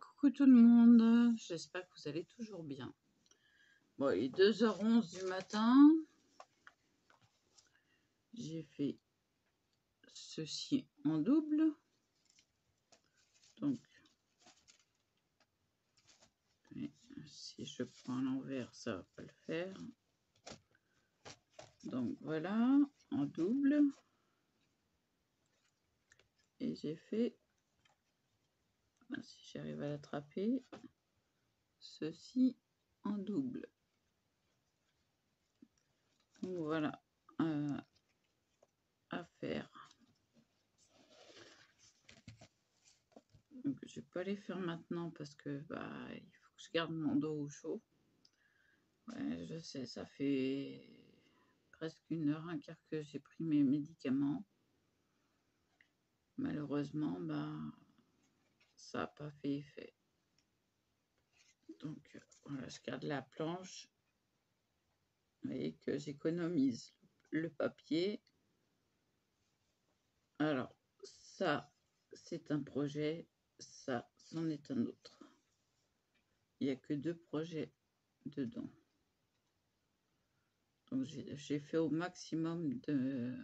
Coucou tout le monde, j'espère que vous allez toujours bien. Bon, il est 2h11 du matin. J'ai fait ceci en double. Donc, si je prends l'envers, ça va pas le faire. Donc voilà, en double. Et j'ai fait, si j'arrive à l'attraper, ceci en double. Voilà, euh, à faire. Donc je vais pas les faire maintenant parce que bah il je garde mon dos au chaud. Ouais, je sais, ça fait presque une heure, un quart que j'ai pris mes médicaments. Malheureusement, bah ça n'a pas fait effet. Donc voilà, je garde la planche. Voyez que j'économise le papier. Alors, ça, c'est un projet. Ça, c'en est un autre. Il n'y a que deux projets dedans. Donc, j'ai fait au maximum de,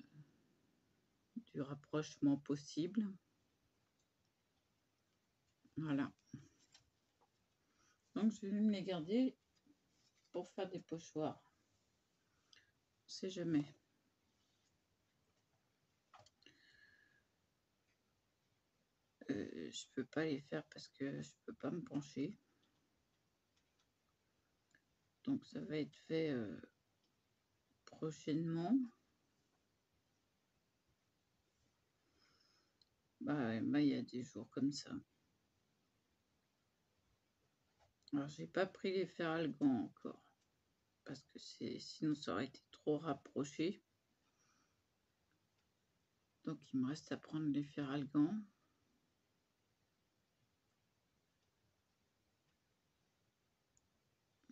du rapprochement possible. Voilà. Donc, je vais me les garder pour faire des pochoirs. On sait jamais. Euh, je peux pas les faire parce que je peux pas me pencher. Donc, ça va être fait euh, prochainement. Bah, il y a des jours comme ça. Alors, j'ai pas pris les fer algans encore. Parce que c'est sinon ça aurait été trop rapproché. Donc, il me reste à prendre les fer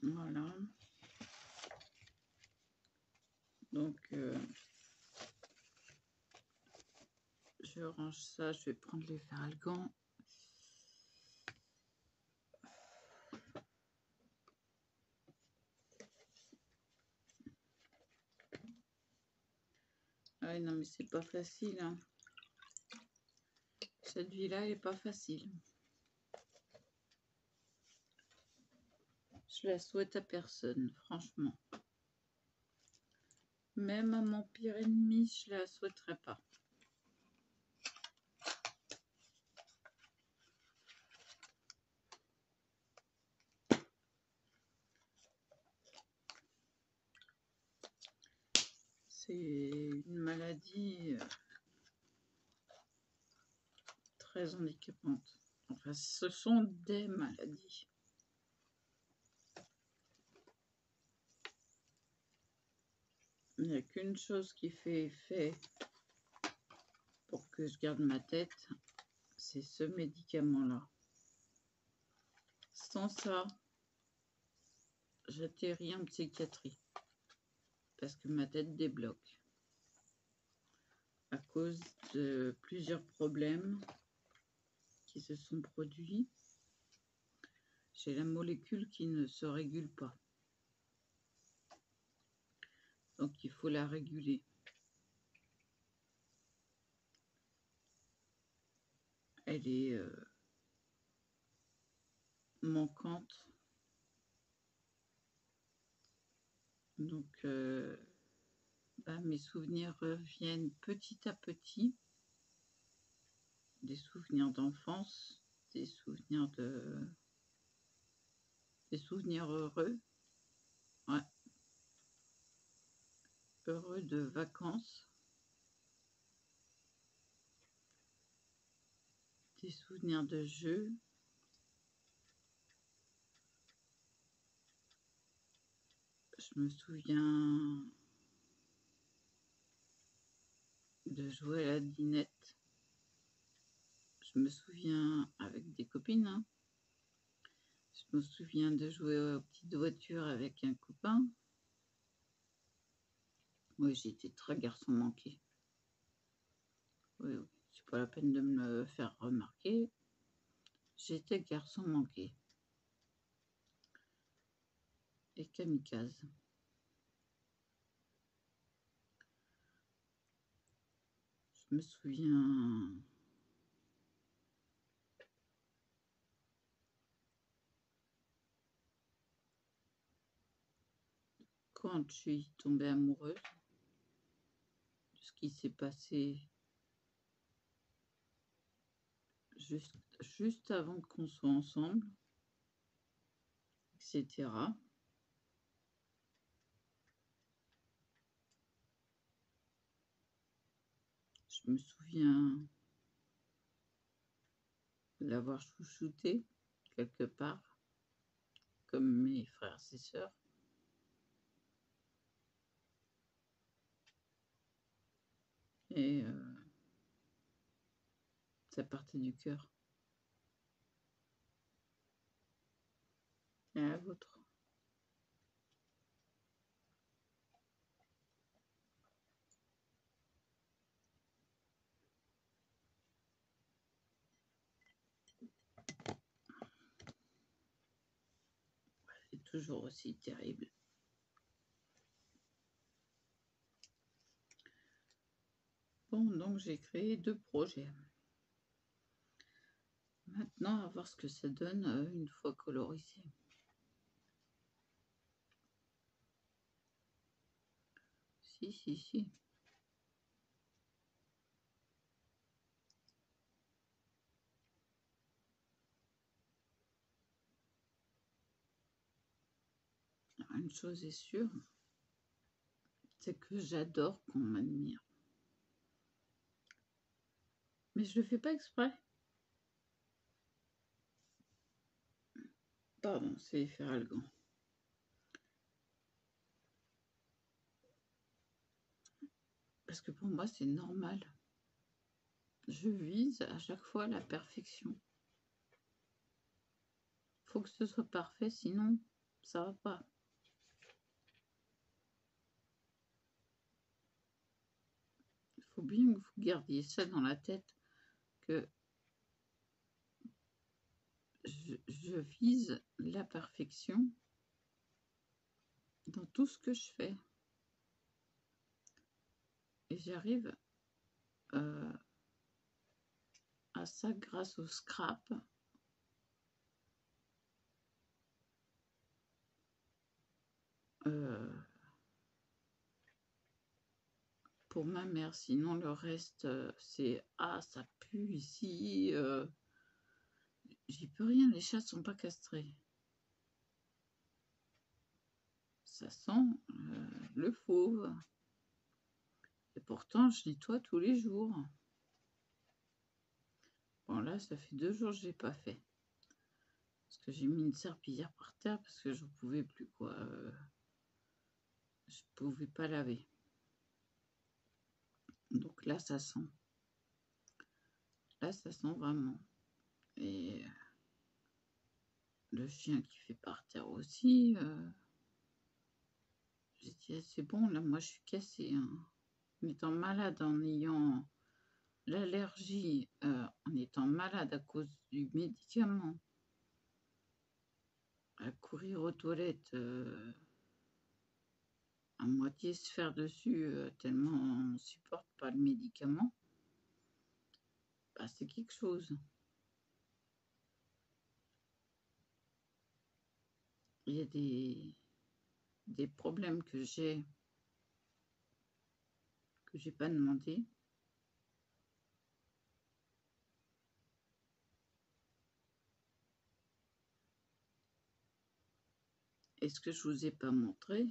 Voilà. Donc, euh, je range ça. Je vais prendre les fer algans. Ah non, mais c'est pas facile. Hein. Cette vie-là, elle est pas facile. Je la souhaite à personne, franchement. Même à mon pire ennemi, je la souhaiterais pas. C'est une maladie euh, très handicapante. Enfin, ce sont des maladies. Il n'y a qu'une chose qui fait effet pour que je garde ma tête, c'est ce médicament-là. Sans ça, j'atterris en psychiatrie parce que ma tête débloque à cause de plusieurs problèmes qui se sont produits. J'ai la molécule qui ne se régule pas. Donc il faut la réguler. Elle est euh, manquante. Donc euh, bah, mes souvenirs reviennent petit à petit. Des souvenirs d'enfance, des souvenirs de des souvenirs heureux. Ouais heureux de vacances, des souvenirs de jeux, je me souviens de jouer à la dinette. Je me souviens avec des copines. Hein. Je me souviens de jouer aux petites voitures avec un copain. Oui, j'étais très garçon manqué. Oui, oui, c'est pas la peine de me faire remarquer. J'étais garçon manqué. Et kamikaze. Je me souviens quand je suis tombée amoureuse s'est passé juste, juste avant qu'on soit ensemble, etc. Je me souviens l'avoir chouchouté quelque part, comme mes frères et sœurs. Et euh, ça partait du cœur. Et à la vôtre. Toujours aussi terrible. Donc j'ai créé deux projets. Maintenant, à voir ce que ça donne euh, une fois colorisé. Si, si, si. Une chose est sûre, c'est que j'adore qu'on m'admire. Mais je le fais pas exprès. Pardon, c'est Feralgan. Parce que pour moi, c'est normal. Je vise à chaque fois la perfection. Faut que ce soit parfait, sinon ça va pas. Il faut bien que vous gardiez ça dans la tête je, vise la perfection dans tout ce que je fais. Et j'arrive euh, à ça grâce au scrap. Euh, pour ma mère. Sinon, le reste, euh, c'est Ah, ça pue ici. Euh, j'y peux rien, les chats sont pas castrés. Ça sent euh, le fauve. Et pourtant, je nettoie tous les jours. Bon, là, ça fait deux jours que je l'ai pas fait. Parce que j'ai mis une serpillière par terre parce que je pouvais plus, quoi. je pouvais pas laver. Donc là, ça sent. Là, ça sent vraiment. Et euh, le chien qui fait par terre aussi. Euh, j'ai dit, ah, c'est bon, là, moi, je suis cassée. Hein. En étant malade, en ayant l'allergie, euh, en étant malade à cause du médicament, à courir aux toilettes à moitié se faire dessus euh, tellement on ne supporte pas le médicament, bah, c'est quelque chose. Il y a des, des problèmes que j'ai que j'ai pas demandé. Et ce que je vous ai pas montré,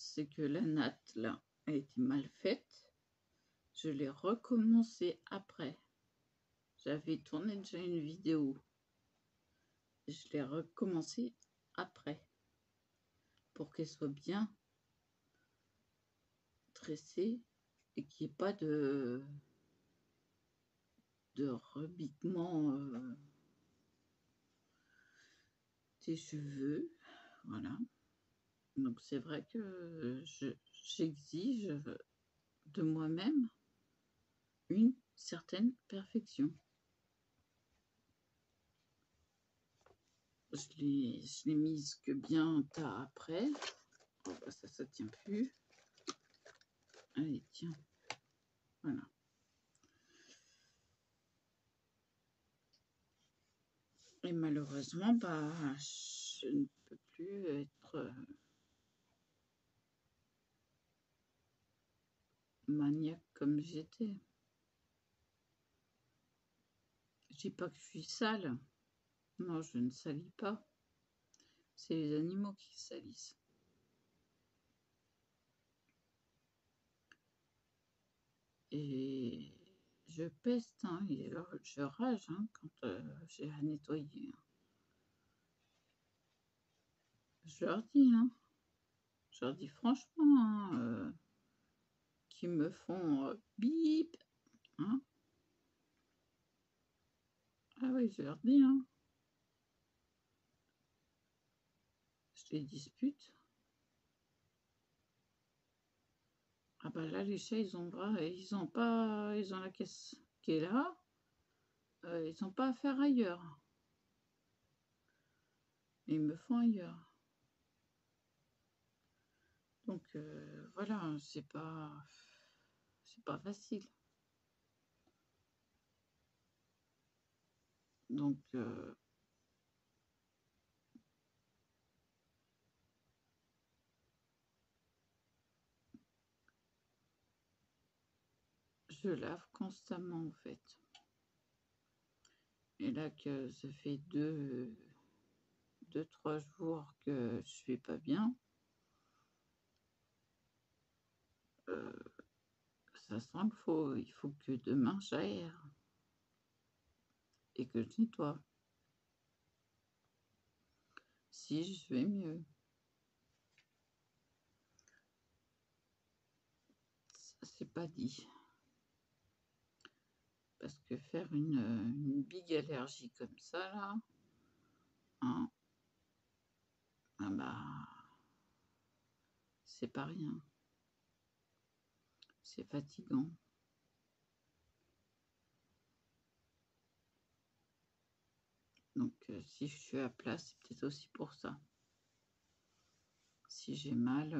c'est que la natte là a été mal faite. Je l'ai recommencé après. J'avais tourné déjà une vidéo. Je l'ai recommencé après pour qu'elle soit bien tressée et qu'il n'y ait pas de, de rebitement. Euh, tes cheveux. Voilà. Donc c'est vrai que j'exige de moi-même une certaine perfection. Je l'ai mise que bien tard après. Bah, ça, ça tient plus. Allez, tiens. Voilà. Et malheureusement, bah, je ne peux plus être maniaque comme j'étais. Je dis pas que je suis sale. Non, je ne salis pas. C'est les animaux qui salissent. Et je peste, hein, et je rage hein, quand euh, j'ai à nettoyer. Hein. Je leur dis, hein, je leur dis franchement, hein, euh, qui me font euh, bip, hein. Ah oui, je leur dis, hein. Je les dispute. Ah bah là, les chats, ils ont ils ont pas, ils ont la caisse qui est là. Euh, ils n'ont pas à faire ailleurs. Ils me font ailleurs. Donc euh, voilà, c'est pas, pas facile. Donc euh, je lave constamment en fait. Et là que ça fait deux, deux trois jours que je suis pas bien, euh, ça sent le faux. Il faut que demain j'aère et que je nettoie. Si je vais mieux. Ça c'est pas dit. Parce que faire une, une big allergie comme ça, là, hein, ah bah, c'est pas rien. C'est fatigant. Donc, euh, si je suis à place, c'est peut-être aussi pour ça. Si j'ai mal,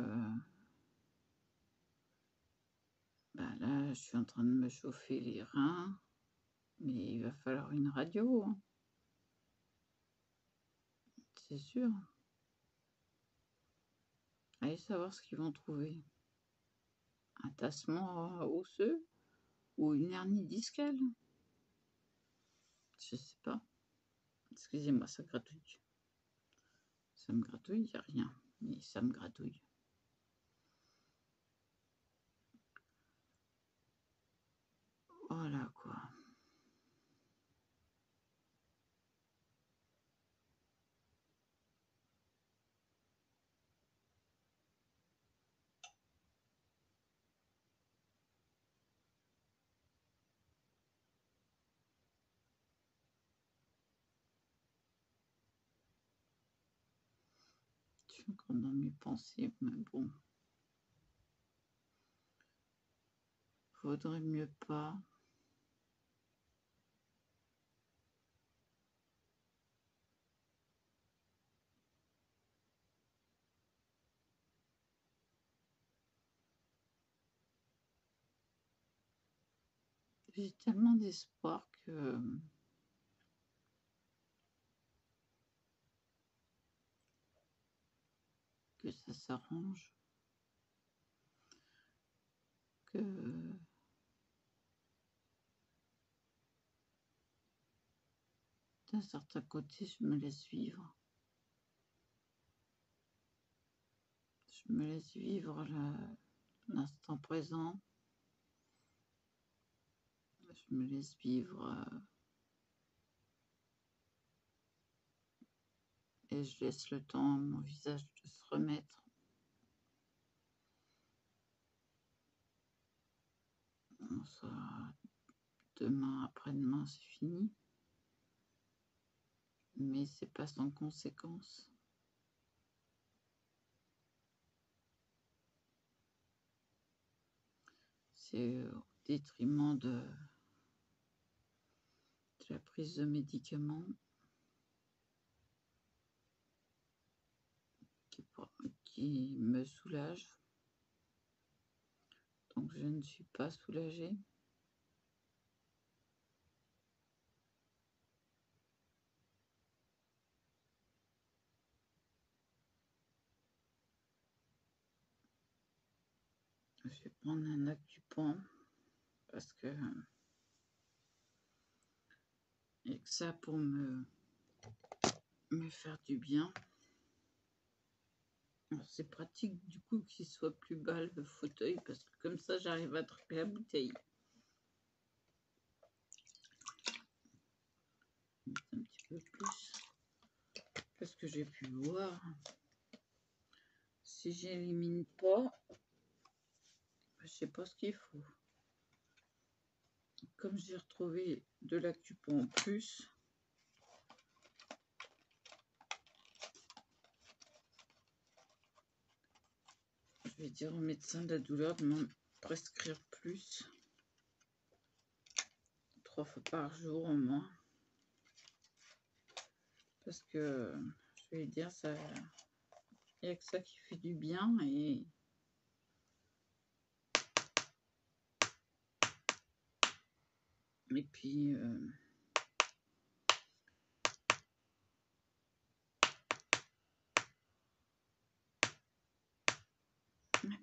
bah là, je suis en train de me chauffer les reins. Mais il va falloir une radio. Hein. C'est sûr. Allez savoir ce qu'ils vont trouver. Un tassement osseux ou une hernie discale. Je sais pas. Excusez-moi, ça gratouille. Ça me gratouille, il a rien. Mais ça me gratouille. Voilà quoi. Encore dans mes pensées, mais bon. Faudrait mieux pas. J'ai tellement d'espoir que que ça s'arrange, que d'un certain côté, je me laisse vivre. Je me laisse vivre l'instant présent. Je me laisse vivre euh, et je laisse le temps à mon visage de se remettre. demain, après-demain, c'est fini. mais c'est pas sans conséquence. C'est au détriment de, de la prise de médicaments qui, me soulage. Donc je ne suis pas soulagée. Je vais prendre un accupant parce que et que ça pour me, me faire du bien. C'est pratique du coup qu'il soit plus bas le fauteuil parce que comme ça j'arrive à attraper la bouteille. Un petit peu plus parce que j'ai pu voir. Si j'élimine pas, je sais pas ce qu'il faut. Comme j'ai retrouvé de l'acupon en plus, vais dire au médecin de la douleur de m'en prescrire plus. Trois fois par jour au moins. Parce que je vais dire ça. Il n'y a que ça qui fait du bien et Et puis, euh,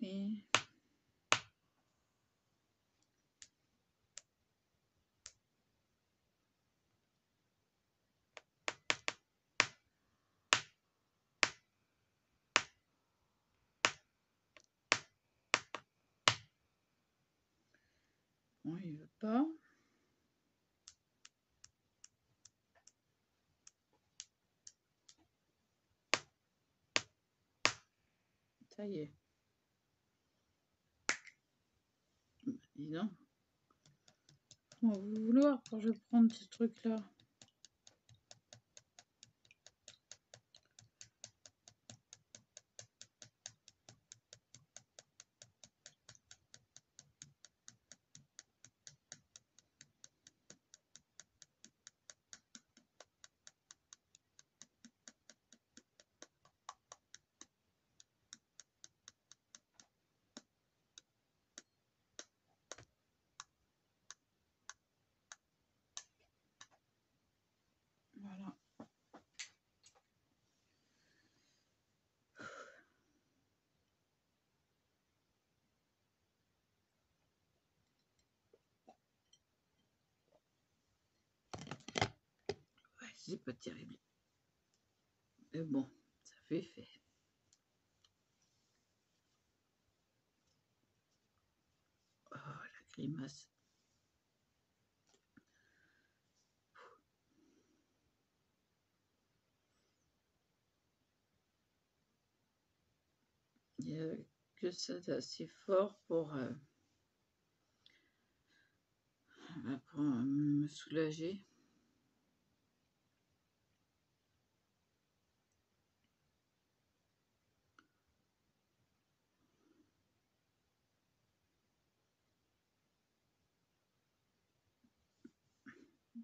allez. Bon, il veut pas. Ça. On va vouloir quand je prends ces trucs-là. Voilà. Ouais, c'est pas terrible. Mais bon, ça fait fait. Oh, la grimace. Il n'y a que ça d'assez fort pour, euh, me soulager.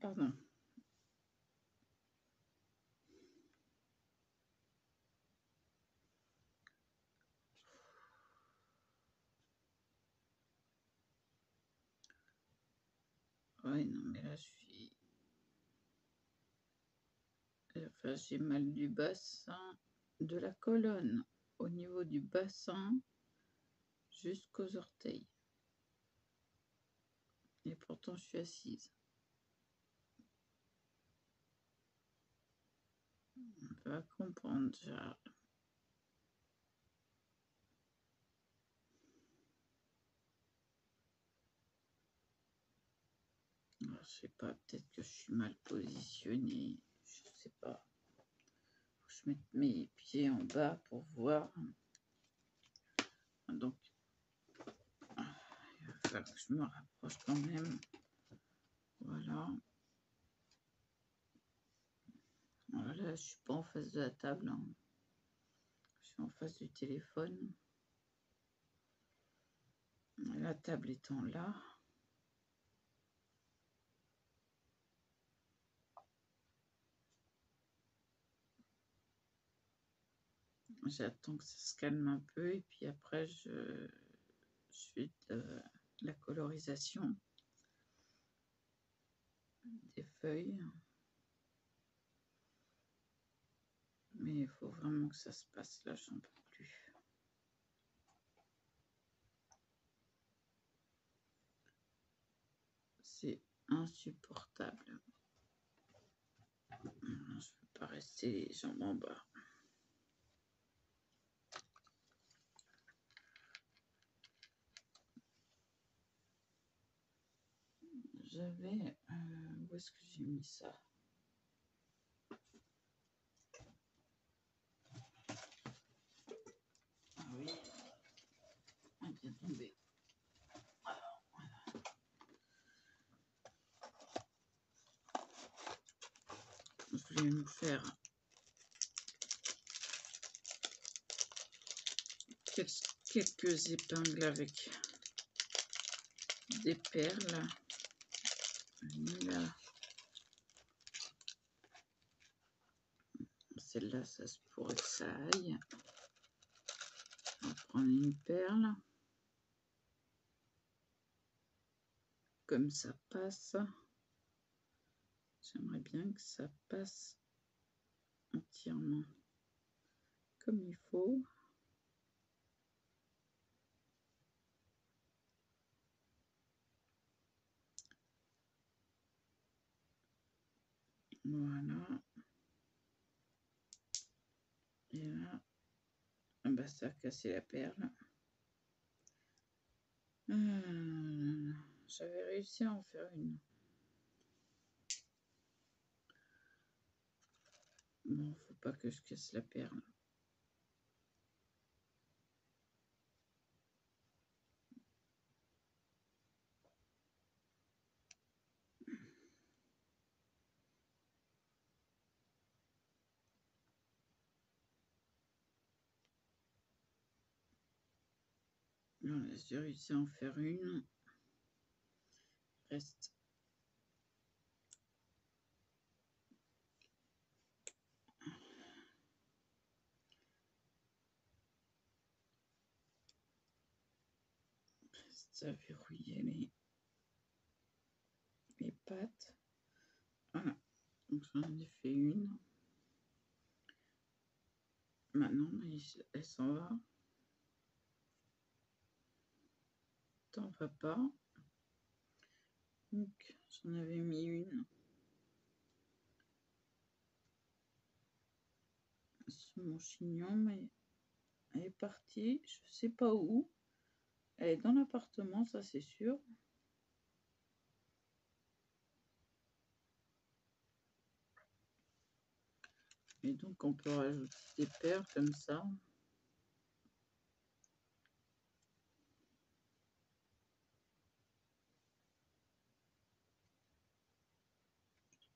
Pardon. Non, mais là, je suis... Enfin, j'ai mal du bassin, de la colonne, au niveau du bassin, jusqu'aux orteils. Et pourtant, je suis assise. Va comprendre. Alors, je sais pas, peut-être que je suis mal positionnée. Je sais pas. Faut que je mette mes pieds en bas pour voir. Donc, il va falloir que je me rapproche quand même. Voilà. Voilà, Là, je suis pas en face de la table. hein. Je suis en face du téléphone. La table étant là. J'attends que ça se calme un peu et puis après je, je fais de la colorisation des feuilles. Mais il faut vraiment que ça se passe là, j'en peux plus. C'est insupportable. Je ne peux pas rester les jambes en bas. J'avais... euh, où est-ce que j'ai mis ça Ah oui. Ah, Je vais nous faire quel- quelques épingles avec des perles. Celle-là, ça se pourrait que ça aille. On prendre une perle. Comme ça passe. J'aimerais bien que ça passe entièrement comme il faut. Voilà. Et là, ah bah, ça a cassé la perle. Euh, J'avais réussi à en faire une. Bon, faut pas que je casse la perle. J'ai réussi à en faire une. Reste à verrouiller les, pattes. Voilà. Donc j'en ai fait une. Maintenant, elle s'en va. T'en vas pas. Donc, j'en avais mis une. Sur mon chignon, mais elle est partie. Je sais pas où. Elle est dans l'appartement, ça c'est sûr. Et donc, on peut rajouter des perles comme ça.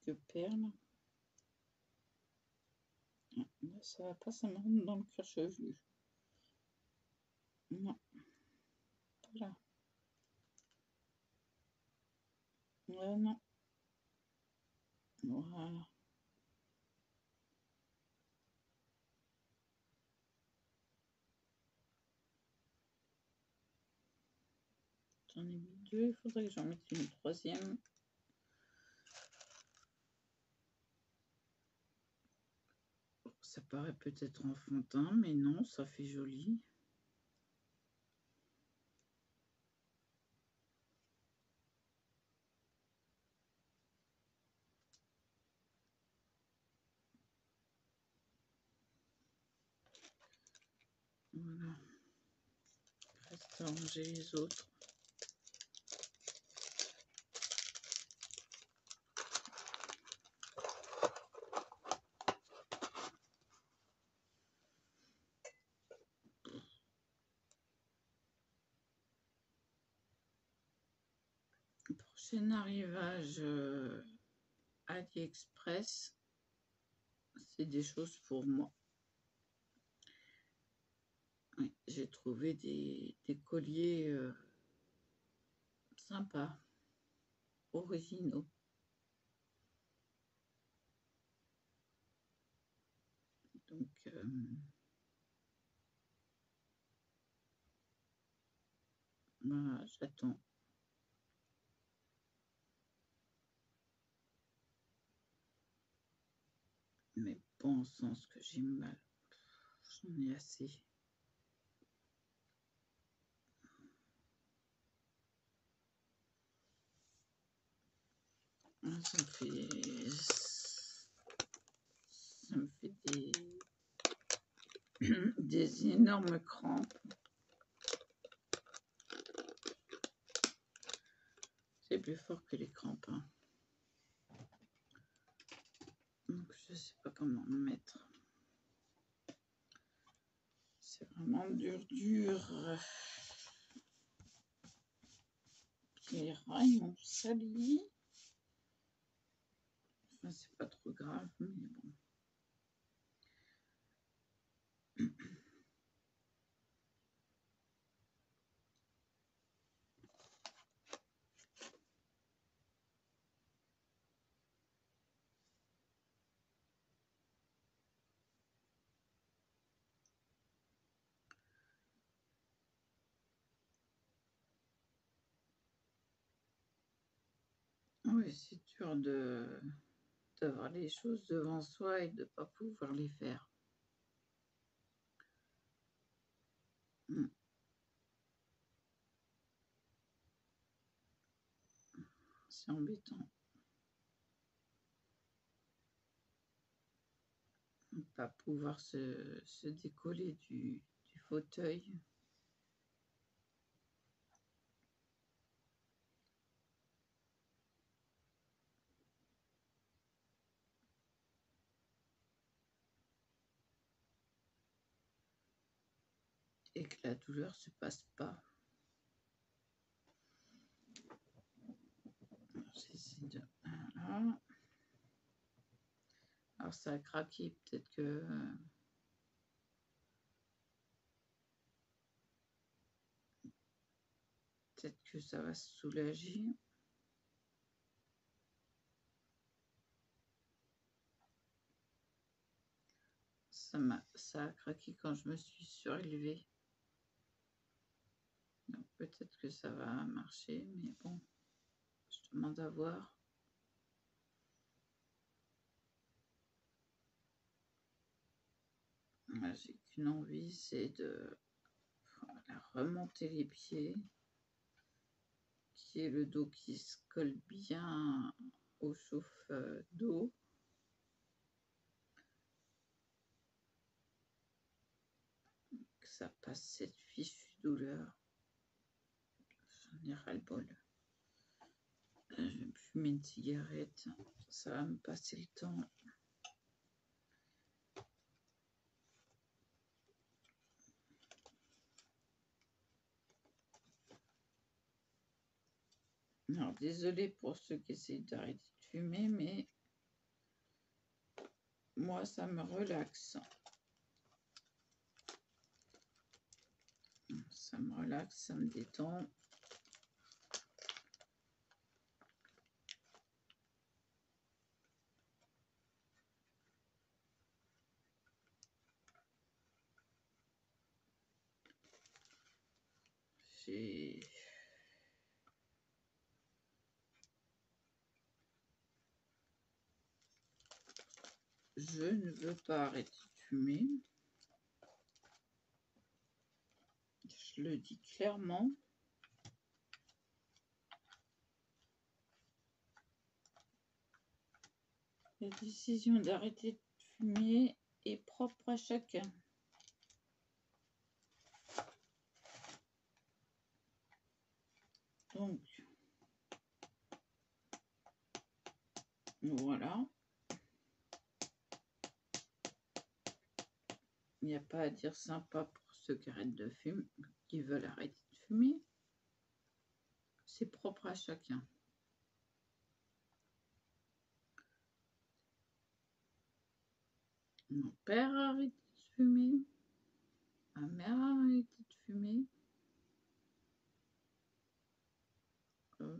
De perles. Ah, Là, ça va pas, ça me dans le cuir chevelu. Non. Voilà. Ouais, non. Voilà. J'en ai mis deux, il faudrait que j'en mette une troisième. Ça paraît peut-être enfantin, mais non, ça fait joli. Voilà. Reste à ranger les autres. Arrivage euh, AliExpress, c'est des choses pour moi. J'ai trouvé des, colliers euh, sympas, originaux. Donc, euh, j'attends. Mais bon sens que j'ai mal. J'en ai assez. Ça me fait, ça me fait des, des énormes crampes. C'est plus fort que les crampes. Hein. Donc je sais pas comment me mettre. C'est vraiment dur, dur. Les rails ont sali c'est pas trop grave, mais bon. Oui, c'est dur de d'avoir les choses devant soi et de ne pas pouvoir les faire. Hmm. C'est embêtant. Pas pouvoir se, décoller du fauteuil. Et que la douleur se passe pas. Alors ça a craqué, peut-être que peut-être que ça va se soulager. Ça, ça a craqué quand je me suis surélevée peut-être que ça va marcher, mais bon, je demande à voir. J'ai qu'une envie, c'est de remonter les pieds, qui est le dos qui se colle bien au chauffe d'eau. Que ça passe cette fichue douleur j'en ai le bol. Je vais fumer une cigarette, ça va me passer le temps. Alors, désolé pour ceux qui essayent d'arrêter de fumer, mais moi, ça me relaxe. Ça me relaxe, ça me détend. Je ne veux pas arrêter de fumer. Je le dis clairement. La décision d'arrêter de fumer est propre à chacun. Donc, voilà. Il n'y a pas à dire sympa pour ceux qui arrêtent de fumer, qui veulent arrêter de fumer. C'est propre à chacun. Mon père a arrêté de fumer. Ma mère a arrêté de fumer.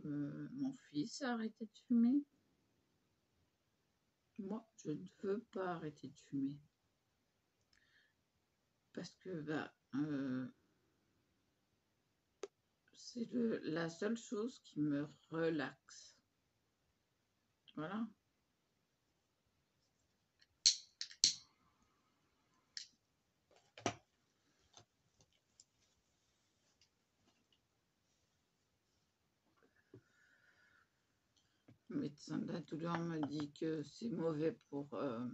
Mon fils a arrêté de fumer. Moi, je ne veux pas arrêter de fumer. Parce que bah, euh, c'est la seule chose qui me relaxe. Voilà. Médecin de la douleur me dit que c'est mauvais pour, euh,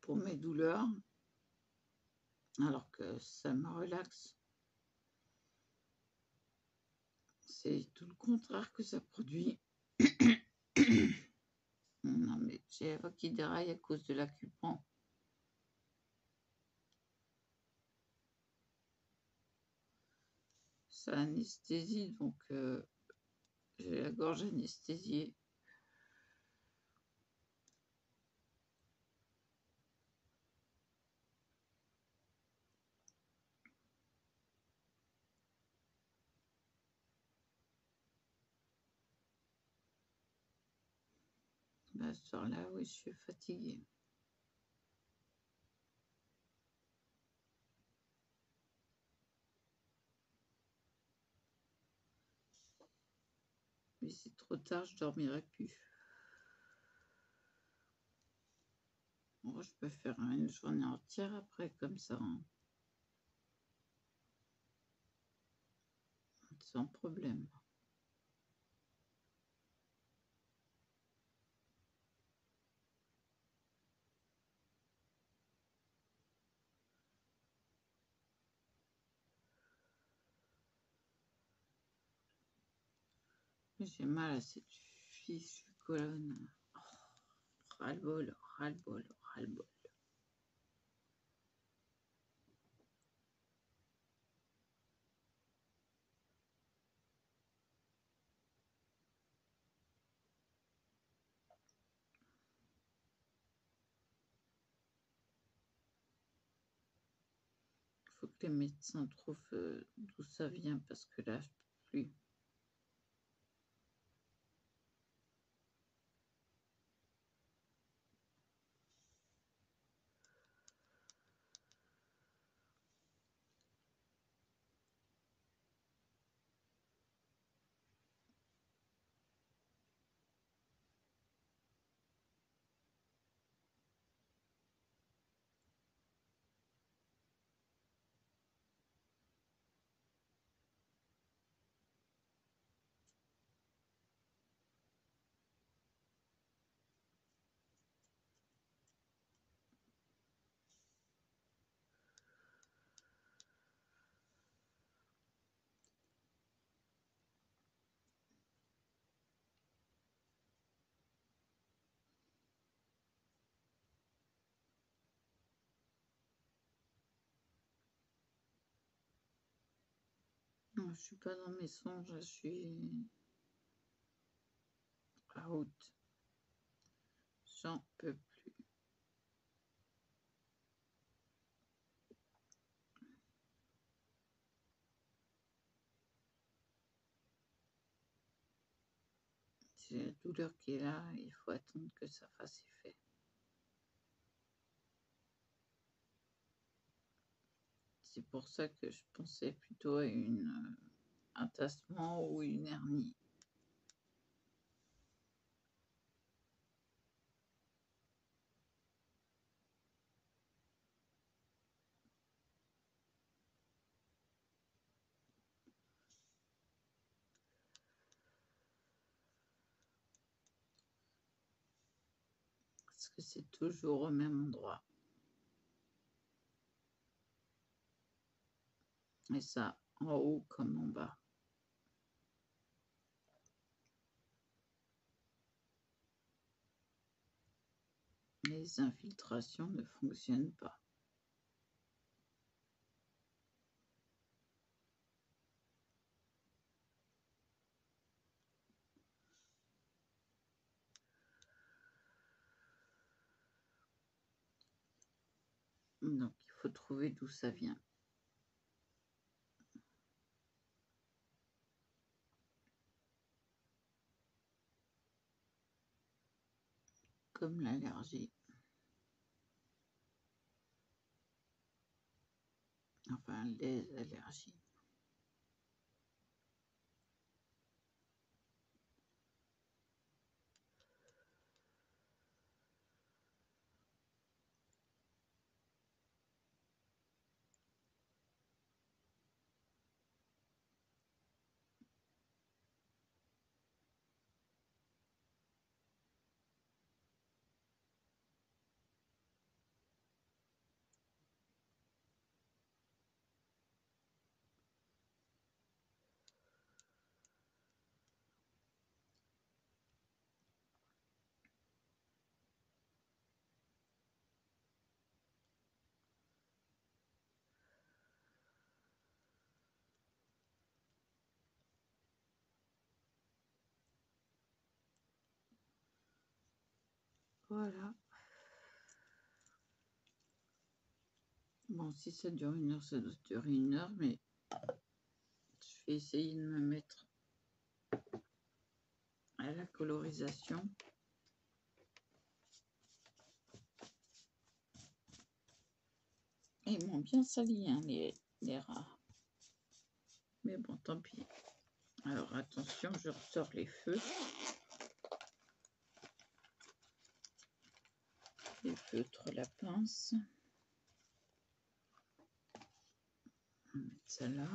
pour mes douleurs, alors que ça me relaxe. C'est tout le contraire que ça produit. non, mais j'ai la qui déraille à cause de l'accupant. Ça anesthésie, donc euh, j'ai la gorge anesthésiée. Bah, ce soir-là, oui, je suis fatiguée. Mais c'est trop tard, je dormirai plus. Je peux faire une journée entière après, comme ça. Hein. Sans problème. J'ai mal à cette fiche colonne. Oh, ras-le-bol, ras-le-bol, ras-le-bol. Faut que les médecins trouvent euh, d'où ça vient parce que là, je peux plus. Je suis pas dans mes songes, je suis out. J'en peux plus. C'est la douleur qui est là, il faut attendre que ça fasse effet. C'est pour ça que je pensais plutôt à une, euh, un tassement ou une hernie. Parce que c'est toujours au même endroit. Et ça, en haut comme en bas. les infiltrations ne fonctionnent pas. Donc, il faut trouver d'où ça vient. Comme l'allergie. Enfin, les allergies. Voilà. Bon, si ça dure une heure, ça doit durer une heure, mais je vais essayer de me mettre à la colorisation. Ils m'ont bien sali, hein, les, les rats. Mais bon, tant pis. Alors, attention, je ressors les feux. Les feutres, la pince. Ça là.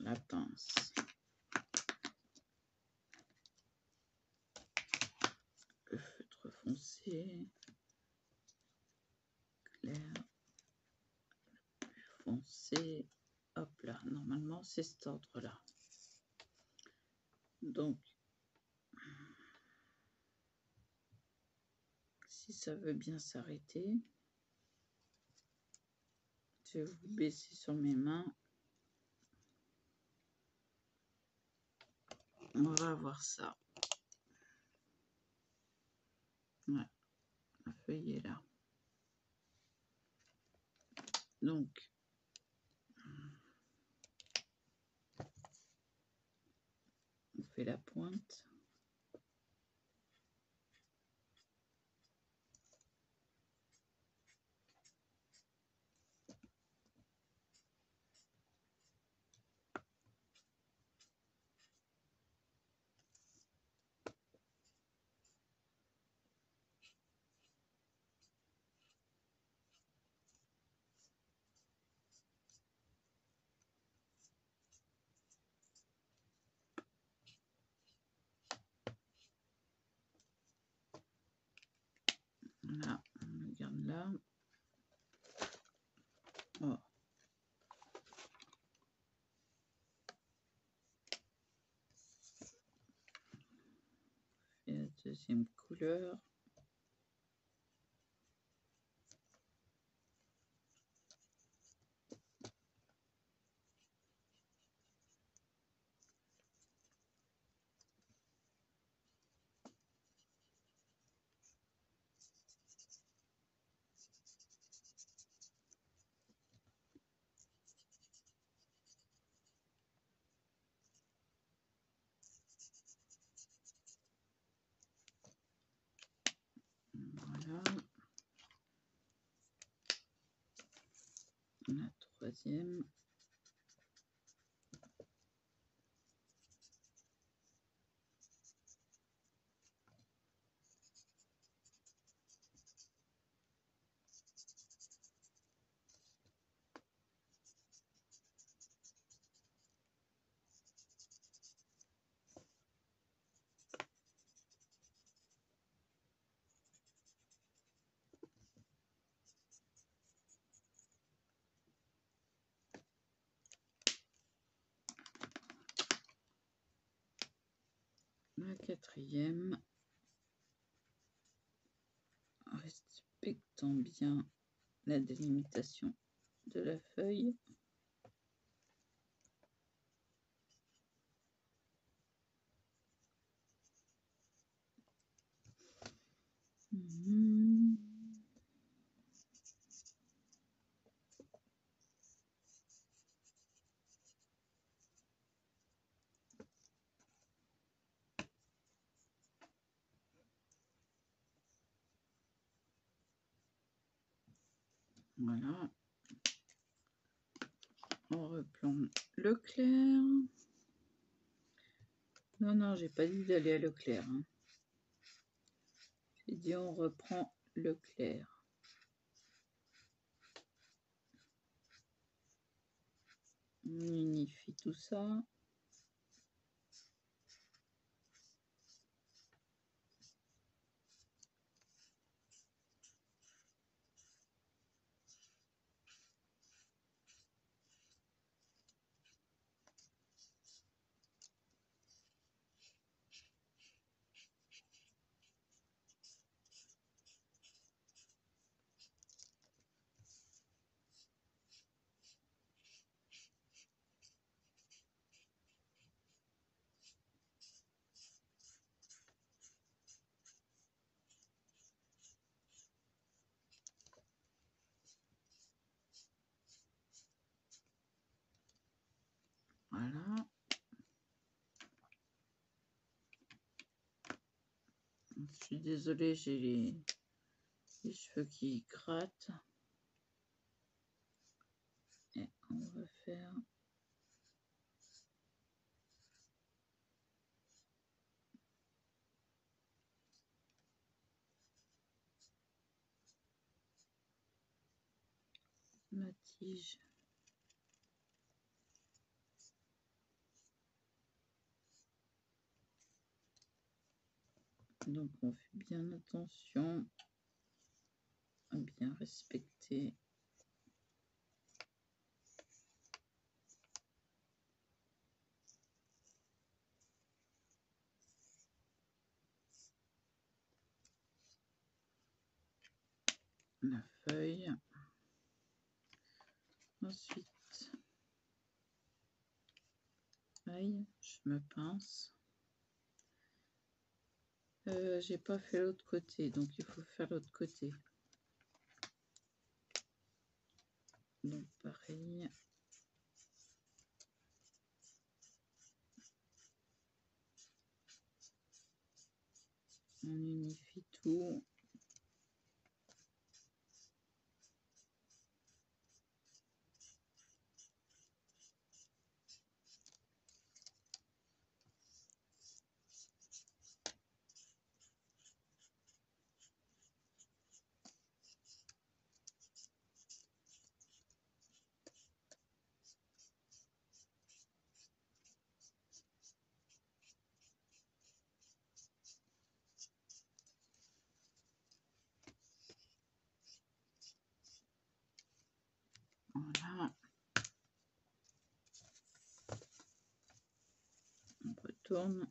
La pince. Le feutre foncé. Clair. Plus foncé. Hop là, normalement c'est cet ordre-là. Donc, si ça veut bien s'arrêter, je vais vous baisser sur mes mains. On va voir ça. Ouais, la feuille est là. Donc, on fait la pointe. Voilà, on regarde là. Oh. Et la deuxième couleur. Voilà. La troisième. La quatrième. Respectant bien la délimitation de la feuille. Voilà. On le clair. Non, non, j'ai pas dit d'aller à Leclerc. Hein. J'ai dit on reprend le clair. On unifie tout ça. Voilà. Je suis désolée, j'ai les, cheveux qui grattent. Et on va faire ma tige. Donc on fait bien attention à bien respecter la feuille. Ensuite, je me pince. Euh, j'ai pas fait l'autre côté, donc il faut faire l'autre côté. Donc pareil. On unifie tout. Voilà. On retourne.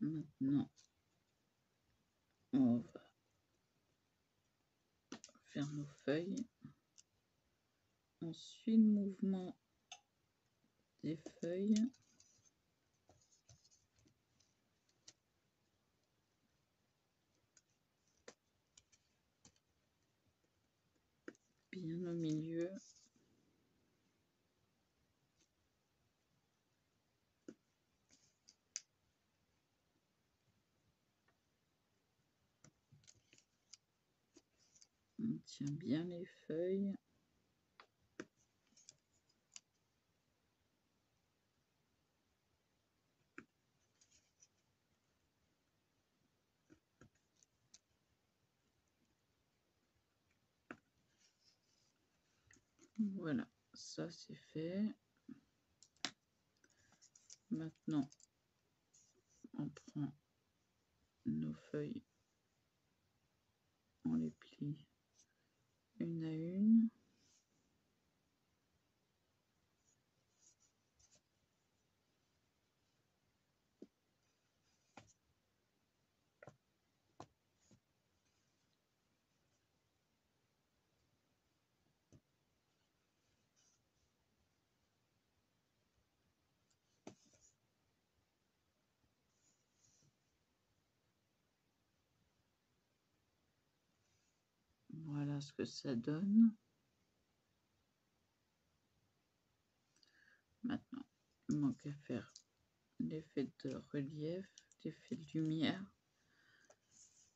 Maintenant, on va faire nos feuilles. On suit le mouvement des feuilles. bien au milieu. On tient bien les feuilles. Voilà, ça c'est fait. Maintenant, on prend nos feuilles, on les plie une à une. Voilà ce que ça donne. Maintenant, il manque à faire l'effet de relief, l'effet de lumière.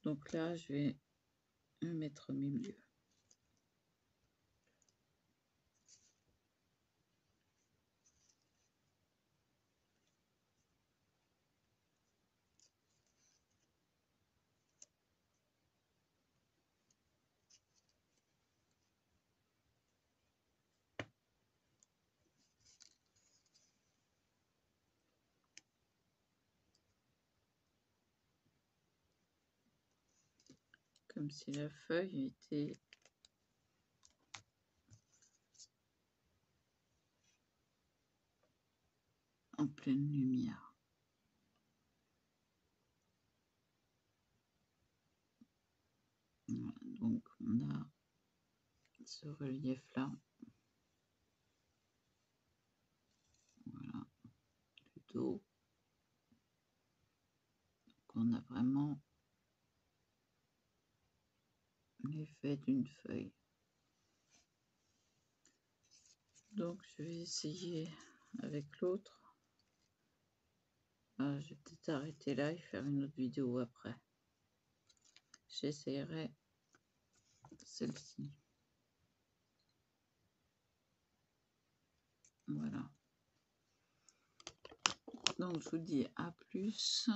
Donc là, je vais mettre au milieu. Comme si la feuille était en pleine lumière. donc on a ce relief là. Voilà, du dos. Donc on a vraiment l'effet d'une feuille. Donc je vais essayer avec l'autre. Ah, je vais peut-être arrêter là et faire une autre vidéo après. J'essaierai celle-ci. Voilà. Donc je vous dis à plus.